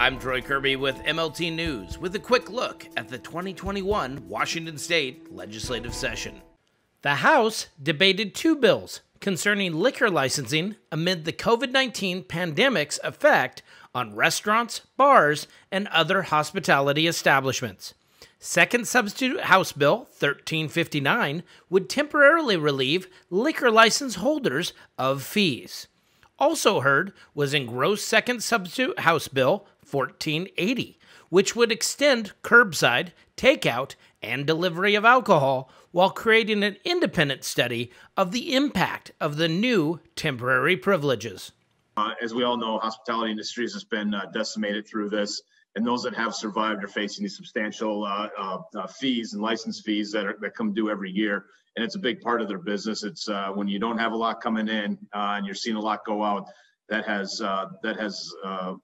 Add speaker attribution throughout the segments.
Speaker 1: I'm Troy Kirby with MLT News with a quick look at the 2021 Washington State legislative session. The House debated two bills concerning liquor licensing amid the COVID 19 pandemic's effect on restaurants, bars, and other hospitality establishments. Second Substitute House Bill 1359 would temporarily relieve liquor license holders of fees. Also heard was engrossed Second Substitute House Bill 1480, which would extend curbside, takeout, and delivery of alcohol while creating an independent study of the impact of the new temporary privileges.
Speaker 2: Uh, as we all know, hospitality industries has been uh, decimated through this, and those that have survived are facing these substantial uh, uh, uh fees and license fees that, are, that come due every year. And it's a big part of their business. It's uh, when you don't have a lot coming in and you're seeing a lot go out, that has uh, that has uh,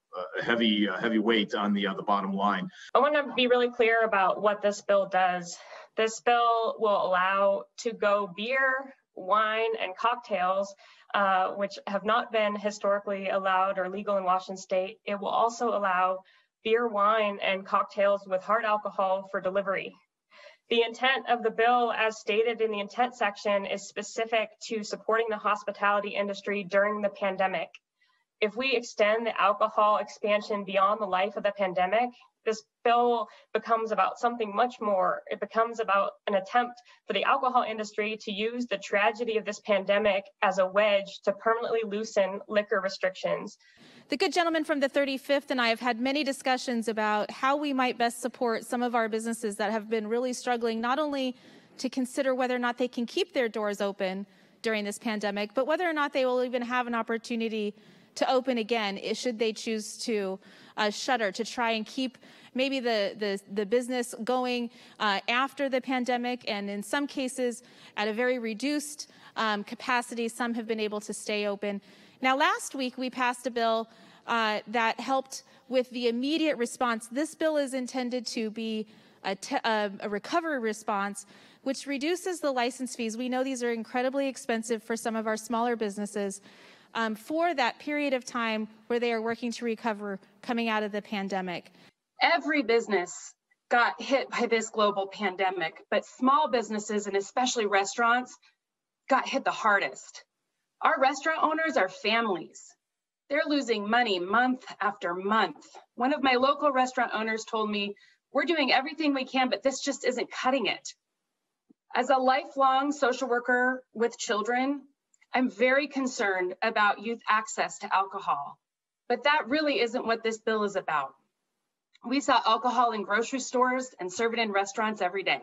Speaker 2: a heavy heavy weight on the uh, the bottom line.
Speaker 3: I want to be really clear about what this bill does. This bill will allow to go beer, wine, and cocktails uh, which have not been historically allowed or legal in Washington state. It will also allow beer, wine, and cocktails with hard alcohol for delivery. The intent of the bill, as stated in the intent section, is specific to supporting the hospitality industry during the pandemic. If we extend the alcohol expansion beyond the life of the pandemic, this bill becomes about something much more. It becomes about an attempt for the alcohol industry to use the tragedy of this pandemic as a wedge to permanently loosen liquor restrictions.
Speaker 4: The good gentleman from the 35th and I have had many discussions about how we might best support some of our businesses that have been really struggling, not only to consider whether or not they can keep their doors open during this pandemic, but whether or not they will even have an opportunity to open again should they choose to uh, shutter to try and keep maybe the, the, the business going uh, after the pandemic and in some cases at a very reduced um, capacity. Some have been able to stay open. Now, last week we passed a bill uh, that helped with the immediate response. This bill is intended to be a, a recovery response which reduces the license fees. We know these are incredibly expensive for some of our smaller businesses um, for that period of time where they are working to recover coming out of the pandemic.
Speaker 5: Every business got hit by this global pandemic, but small businesses and especially restaurants got hit the hardest. Our restaurant owners are families. They're losing money month after month. One of my local restaurant owners told me, We're doing everything we can, but this just isn't cutting it. As a lifelong social worker with children, I'm very concerned about youth access to alcohol, but that really isn't what this bill is about. We sell alcohol in grocery stores and serve it in restaurants every day.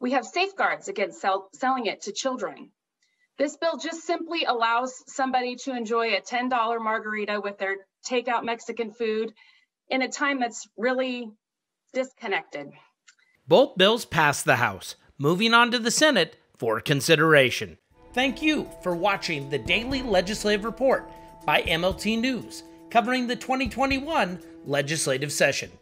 Speaker 5: We have safeguards against sell, selling it to children. This bill just simply allows somebody to enjoy a $10 margarita with their takeout Mexican food in a time that's really disconnected.
Speaker 1: Both bills passed the House, moving on to the Senate for consideration. Thank you for watching the Daily Legislative Report by MLT News, covering the 2021 legislative session.